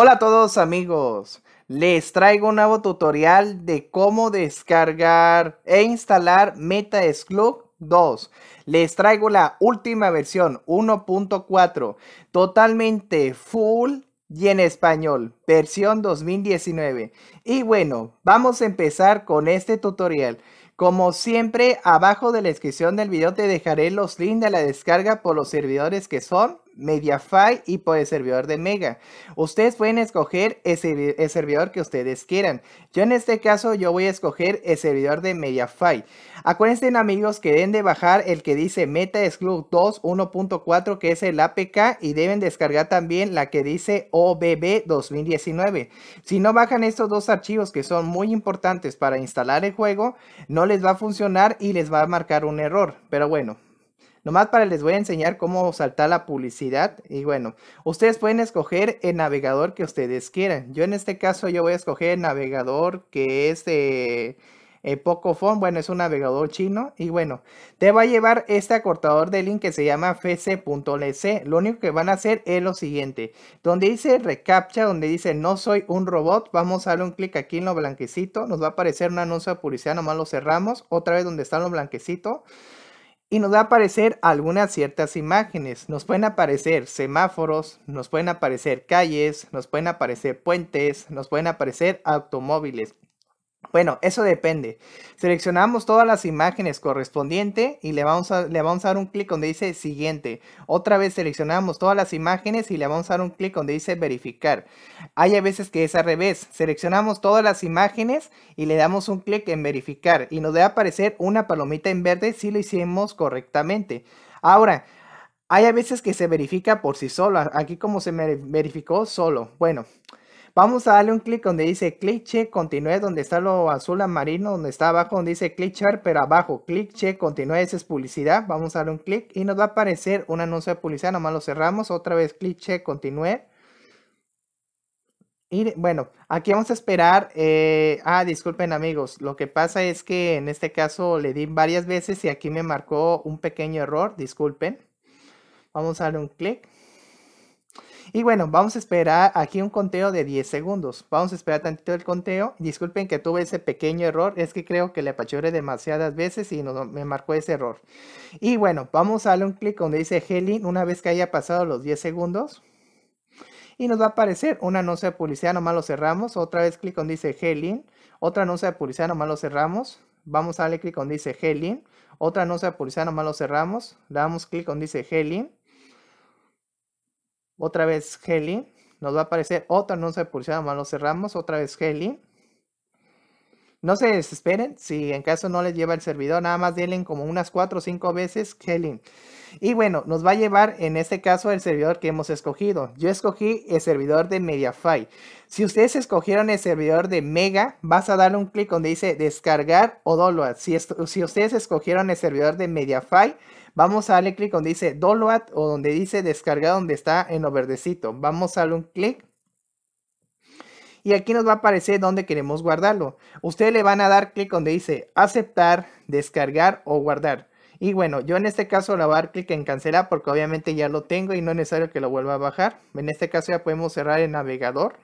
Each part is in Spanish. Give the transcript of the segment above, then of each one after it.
Hola a todos amigos, les traigo un nuevo tutorial de cómo descargar e instalar MetaSclug 2. Les traigo la última versión 1.4, totalmente full y en español, versión 2019. Y bueno, vamos a empezar con este tutorial. Como siempre, abajo de la descripción del video te dejaré los links de la descarga por los servidores que son Mediafy y por el servidor de Mega. Ustedes pueden escoger el, servidor que ustedes quieran. Yo en este caso yo voy a escoger el servidor de Mediafy. Acuérdense amigos que deben de bajar el que dice Meta 2 1.4 que es el APK y deben descargar también la que dice OBB 2019. Si no bajan estos dos archivos que son muy importantes para instalar el juego, no les va a funcionar y les va a marcar un error. Pero bueno, Nomás para les voy a enseñar cómo saltar la publicidad. Y bueno, ustedes pueden escoger el navegador que ustedes quieran. Yo en este caso yo voy a escoger el navegador que es de eh, Pocophone. Bueno, es un navegador chino. Y bueno, te va a llevar este acortador de link que se llama fc.lc. Lo único que van a hacer es lo siguiente. Donde dice reCAPTCHA, donde dice no soy un robot, vamos a darle un clic aquí en lo blanquecito. Nos va a aparecer un anuncio de publicidad, nomás lo cerramos. Otra vez donde está lo blanquecito y nos va a aparecer algunas ciertas imágenes. Nos pueden aparecer semáforos, nos pueden aparecer calles, nos pueden aparecer puentes, nos pueden aparecer automóviles. Bueno, eso depende. Seleccionamos todas las imágenes correspondientes y le vamos, a, le vamos a dar un clic donde dice siguiente. Otra vez seleccionamos todas las imágenes y le vamos a dar un clic donde dice verificar. Hay a veces que es al revés. Seleccionamos todas las imágenes y le damos un clic en verificar y nos debe aparecer una palomita en verde si lo hicimos correctamente. Ahora, hay a veces que se verifica por sí solo. Aquí como se verificó solo. Bueno. Vamos a darle un clic donde dice click check continúe, donde está lo azul marino, donde está abajo donde dice check, pero abajo click check continúe, esa es publicidad. Vamos a darle un clic y nos va a aparecer un anuncio de publicidad, nomás lo cerramos, otra vez click check continúe. Y bueno, aquí vamos a esperar. Eh, ah, disculpen amigos. Lo que pasa es que en este caso le di varias veces y aquí me marcó un pequeño error. Disculpen. Vamos a darle un clic. Y bueno, vamos a esperar aquí un conteo de 10 segundos. Vamos a esperar tantito el conteo. Disculpen que tuve ese pequeño error. Es que creo que le apachuré demasiadas veces y no, me marcó ese error. Y bueno, vamos a darle un clic donde dice Heli una vez que haya pasado los 10 segundos. Y nos va a aparecer un anuncio de publicidad, nomás lo cerramos. Otra vez clic donde dice Heli. Otra anuncio de publicidad, nomás lo cerramos. Vamos a darle clic donde dice Heli. Otra anuncio de publicidad, nomás lo cerramos. Damos clic donde dice Heli otra vez Heli. Nos va a aparecer otro anuncio de publicidad, más lo cerramos. Otra vez Heli. No se desesperen si en caso no les lleva el servidor, nada más denle como unas 4 o 5 veces Heli. Y bueno, nos va a llevar en este caso el servidor que hemos escogido. Yo escogí el servidor de Mediafy. Si ustedes escogieron el servidor de Mega, vas a darle un clic donde dice descargar o download. Si, si ustedes escogieron el servidor de Mediafy, Vamos a darle clic donde dice download o donde dice descargar donde está en lo verdecito. Vamos a darle un clic. Y aquí nos va a aparecer donde queremos guardarlo. Ustedes le van a dar clic donde dice aceptar, descargar o guardar. Y bueno, yo en este caso le voy a dar clic en cancelar porque obviamente ya lo tengo y no es necesario que lo vuelva a bajar. En este caso ya podemos cerrar el navegador.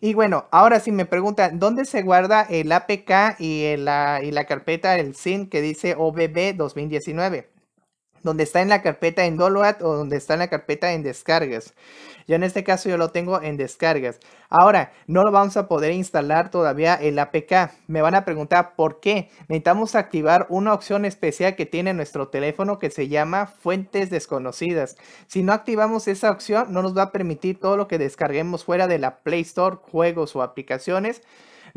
Y bueno, ahora si me preguntan, ¿dónde se guarda el APK y, la, y la carpeta, el SIN que dice OBB 2019? Donde está en la carpeta en download o donde está en la carpeta en descargas. Yo en este caso yo lo tengo en descargas. Ahora, no lo vamos a poder instalar todavía el APK. Me van a preguntar por qué. Necesitamos activar una opción especial que tiene nuestro teléfono que se llama fuentes desconocidas. Si no activamos esa opción, no nos va a permitir todo lo que descarguemos fuera de la Play Store, juegos o aplicaciones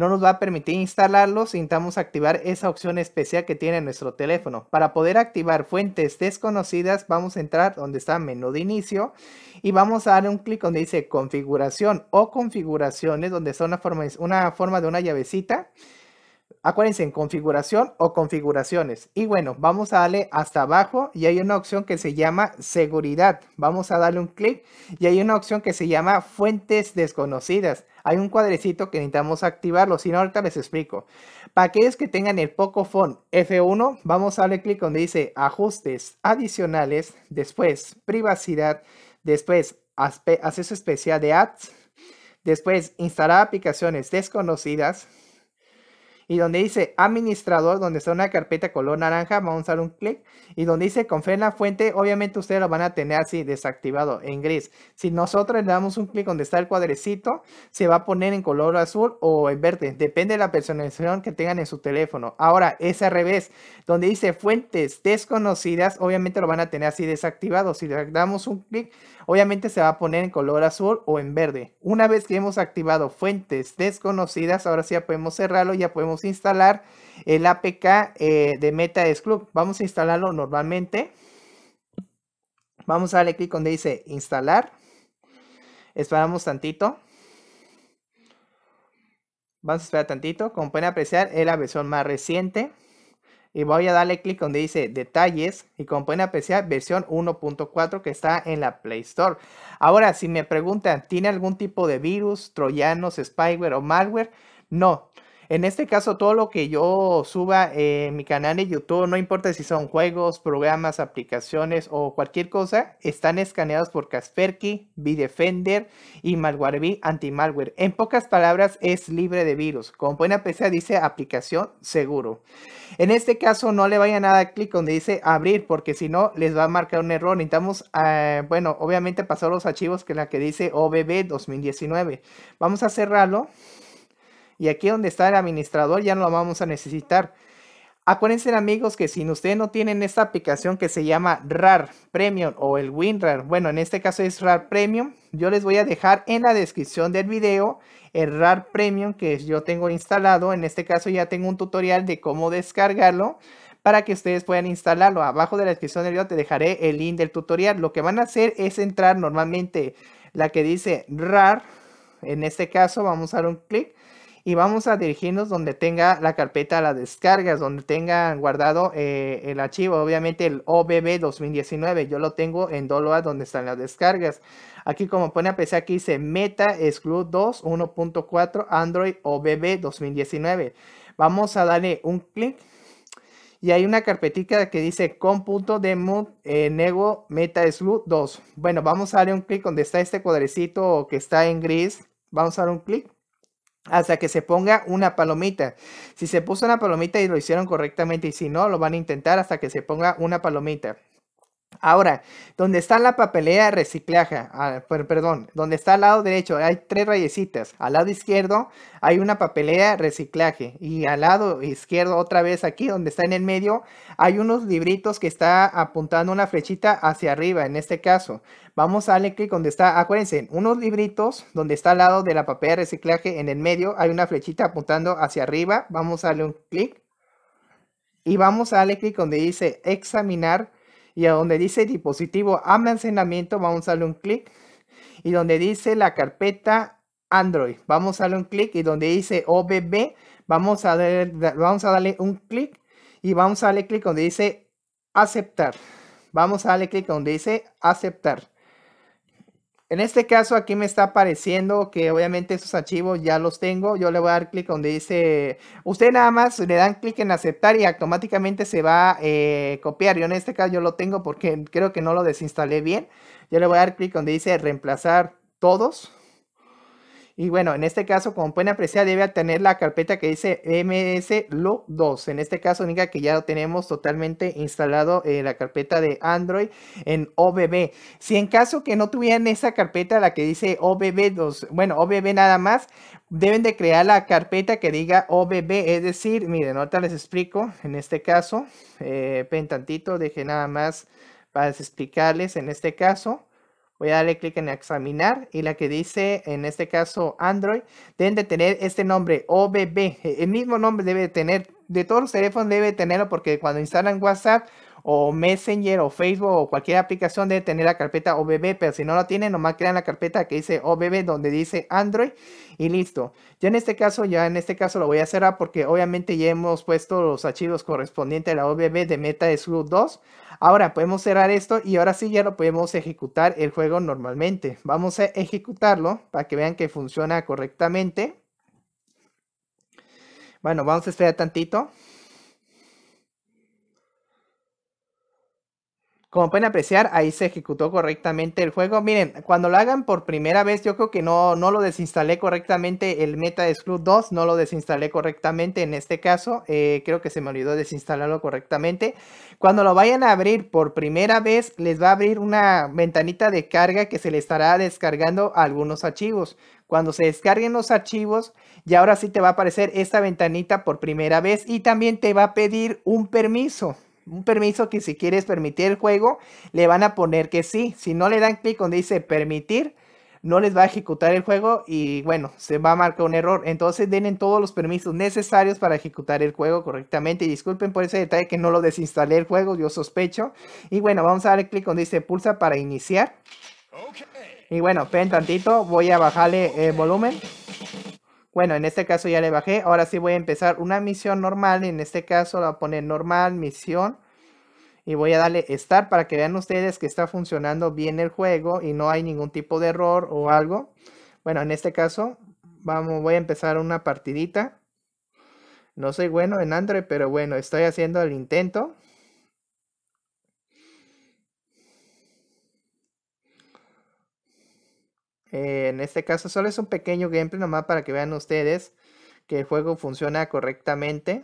no nos va a permitir instalarlos, necesitamos activar esa opción especial que tiene nuestro teléfono. Para poder activar fuentes desconocidas, vamos a entrar donde está menú de inicio y vamos a darle un clic donde dice configuración o configuraciones, donde está una forma, una forma de una llavecita. Acuérdense en configuración o configuraciones. Y bueno, vamos a darle hasta abajo y hay una opción que se llama seguridad. Vamos a darle un clic y hay una opción que se llama fuentes desconocidas hay un cuadrecito que necesitamos activarlo, si no ahorita les explico. Para aquellos que tengan el Pocophone F1, vamos a darle clic donde dice ajustes adicionales, después privacidad, después acceso especial de ads. Después, instalar aplicaciones desconocidas y donde dice administrador, donde está una carpeta color naranja, vamos a dar un clic. Y donde dice confía en la fuente, obviamente ustedes lo van a tener así desactivado en gris. Si nosotros le damos un clic donde está el cuadrecito, se va a poner en color azul o en verde. Depende de la personalización que tengan en su teléfono. Ahora, es al revés. Donde dice fuentes desconocidas, obviamente lo van a tener así desactivado. Si le damos un clic, obviamente se va a poner en color azul o en verde. Una vez que hemos activado fuentes desconocidas, ahora sí ya podemos cerrarlo, ya podemos instalar el APK eh, de MetaS Club. Vamos a instalarlo normalmente. Vamos a darle clic donde dice instalar. Esperamos tantito. Vamos a esperar tantito. Como pueden apreciar, es la versión más reciente y voy a darle clic donde dice detalles y como pueden apreciar versión 1.4 que está en la Play Store. Ahora, si me preguntan, ¿tiene algún tipo de virus, troyanos, spyware o malware? No. En este caso, todo lo que yo suba en mi canal de YouTube, no importa si son juegos, programas, aplicaciones o cualquier cosa, están escaneados por Kaspersky, Bitdefender y Malwareby Anti-Malware. En pocas palabras, es libre de virus. Como pueden apreciar, dice aplicación seguro. En este caso, no le vayan a clic donde dice abrir, porque si no, les va a marcar un error. Necesitamos, ah, bueno, obviamente pasar los archivos que la que dice OBB 2019. Vamos a cerrarlo. Y aquí donde está el administrador ya no lo vamos a necesitar. Acuérdense amigos que si ustedes no tienen esta aplicación que se llama RAR Premium o el WinRAR, bueno en este caso es RAR Premium, yo les voy a dejar en la descripción del video el RAR Premium que yo tengo instalado, en este caso ya tengo un tutorial de cómo descargarlo para que ustedes puedan instalarlo. Abajo de la descripción del video te dejaré el link del tutorial. Lo que van a hacer es entrar normalmente la que dice RAR, en este caso vamos a dar un clic y vamos a dirigirnos donde tenga la carpeta de las descargas, donde tenga guardado eh, el archivo, obviamente el OBB 2019, yo lo tengo en Doload donde están las descargas. Aquí como pone a pesar aquí dice Meta Exclude 2 1.4 Android OBB 2019. Vamos a darle un clic y hay una carpetita que dice com.demo eh, nego meta exclude 2. Bueno, vamos a darle un clic donde está este cuadrecito que está en gris. Vamos a dar un clic hasta que se ponga una palomita. Si se puso una palomita y lo hicieron correctamente y si no, lo van a intentar hasta que se ponga una palomita. Ahora, donde está la papelera de reciclaje, ah, perdón, donde está al lado derecho hay tres rayecitas. Al lado izquierdo hay una papelera de reciclaje y al lado izquierdo otra vez aquí donde está en el medio hay unos libritos que está apuntando una flechita hacia arriba en este caso. Vamos a darle clic donde está, acuérdense, unos libritos donde está al lado de la papelera de reciclaje en el medio hay una flechita apuntando hacia arriba. Vamos a darle un clic y vamos a darle clic donde dice examinar y a donde dice dispositivo almacenamiento vamos a darle un clic y donde dice la carpeta Android vamos a darle un clic y donde dice OBB vamos a, darle, vamos a darle un clic y vamos a darle clic donde dice aceptar vamos a darle clic donde dice aceptar en este caso aquí me está apareciendo que obviamente esos archivos ya los tengo. Yo le voy a dar clic donde dice, usted nada más le dan clic en aceptar y automáticamente se va a eh, copiar. Yo en este caso yo lo tengo porque creo que no lo desinstalé bien. Yo le voy a dar clic donde dice reemplazar todos. Y bueno, en este caso, como pueden apreciar, debe tener la carpeta que dice ms 2. En este caso, indica que ya lo tenemos totalmente instalado en la carpeta de Android en OBB. Si en caso que no tuvieran esa carpeta, la que dice OBB 2, bueno, OBB nada más, deben de crear la carpeta que diga OBB. Es decir, miren, ahorita les explico. En este caso, eh, ven tantito, deje nada más para explicarles en este caso. Voy a darle clic en examinar y la que dice, en este caso Android, deben de tener este nombre OBB. El mismo nombre debe tener, de todos los teléfonos debe tenerlo porque cuando instalan WhatsApp o Messenger o Facebook o cualquier aplicación debe tener la carpeta OBB, pero si no lo tienen, nomás crean la carpeta que dice OBB donde dice Android y listo. Ya en este caso, ya en este caso lo voy a cerrar porque obviamente ya hemos puesto los archivos correspondientes a la OBB de Meta 2. Ahora podemos cerrar esto y ahora sí ya lo podemos ejecutar el juego normalmente. Vamos a ejecutarlo para que vean que funciona correctamente. Bueno, vamos a esperar tantito. Como pueden apreciar, ahí se ejecutó correctamente el juego. Miren, cuando lo hagan por primera vez, yo creo que no, no lo desinstalé correctamente el Meta Exclude 2, no lo desinstalé correctamente en este caso. Eh, creo que se me olvidó desinstalarlo correctamente. Cuando lo vayan a abrir por primera vez, les va a abrir una ventanita de carga que se le estará descargando algunos archivos. Cuando se descarguen los archivos, ya ahora sí te va a aparecer esta ventanita por primera vez y también te va a pedir un permiso un permiso que si quieres permitir el juego, le van a poner que sí. Si no le dan clic donde dice permitir, no les va a ejecutar el juego y bueno, se va a marcar un error. Entonces denle todos los permisos necesarios para ejecutar el juego correctamente. Y disculpen por ese detalle que no lo desinstalé el juego, yo sospecho. Y bueno, vamos a darle clic donde dice pulsa para iniciar. Y bueno, ven tantito, voy a bajarle el volumen. Bueno, en este caso ya le bajé. Ahora sí voy a empezar una misión normal. En este caso la voy a poner normal, misión. Y voy a darle start para que vean ustedes que está funcionando bien el juego y no hay ningún tipo de error o algo. Bueno, en este caso vamos, voy a empezar una partidita. No soy bueno en Android, pero bueno, estoy haciendo el intento. Eh, en este caso solo es un pequeño gameplay nomás para que vean ustedes que el juego funciona correctamente.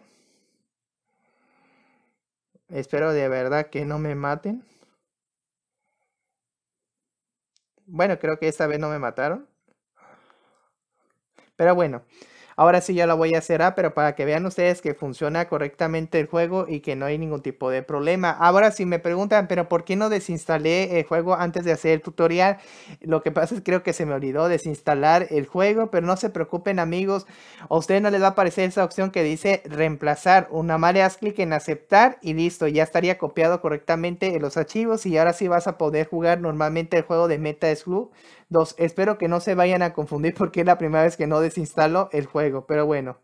Espero de verdad que no me maten. Bueno, creo que esta vez no me mataron. Pero bueno. Ahora sí ya lo voy a hacer, ah, pero para que vean ustedes que funciona correctamente el juego y que no hay ningún tipo de problema. Ahora si me preguntan, pero ¿por qué no desinstalé el juego antes de hacer el tutorial? Lo que pasa es que creo que se me olvidó desinstalar el juego, pero no se preocupen amigos, a ustedes no les va a aparecer esa opción que dice reemplazar. Una más le das clic en aceptar y listo, ya estaría copiado correctamente en los archivos y ahora sí vas a poder jugar normalmente el juego de Meta Club Dos, espero que no se vayan a confundir porque es la primera vez que no desinstalo el juego, pero bueno.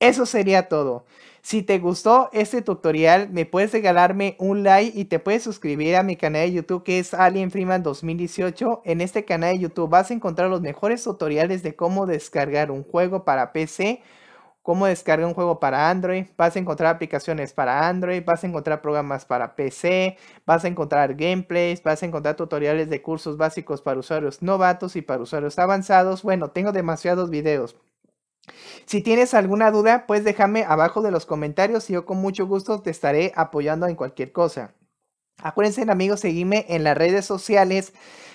Eso sería todo. Si te gustó este tutorial, me puedes regalarme un like y te puedes suscribir a mi canal de YouTube que es Alien Freeman 2018. En este canal de YouTube vas a encontrar los mejores tutoriales de cómo descargar un juego para PC cómo descargar un juego para Android, vas a encontrar aplicaciones para Android, vas a encontrar programas para PC, vas a encontrar gameplays, vas a encontrar tutoriales de cursos básicos para usuarios novatos y para usuarios avanzados. Bueno, tengo demasiados videos. Si tienes alguna duda, pues déjame abajo de los comentarios y yo con mucho gusto te estaré apoyando en cualquier cosa. Acuérdense amigos, seguirme en las redes sociales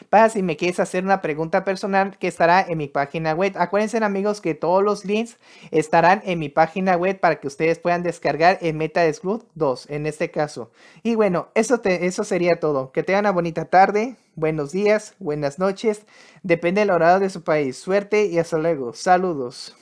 para si me quieres hacer una pregunta personal que estará en mi página web. Acuérdense amigos que todos los links estarán en mi página web para que ustedes puedan descargar el MetaScloud 2 en este caso. Y bueno, eso, eso sería todo. Que tengan una bonita tarde, buenos días, buenas noches. Depende del horario de su país. Suerte y hasta luego. Saludos.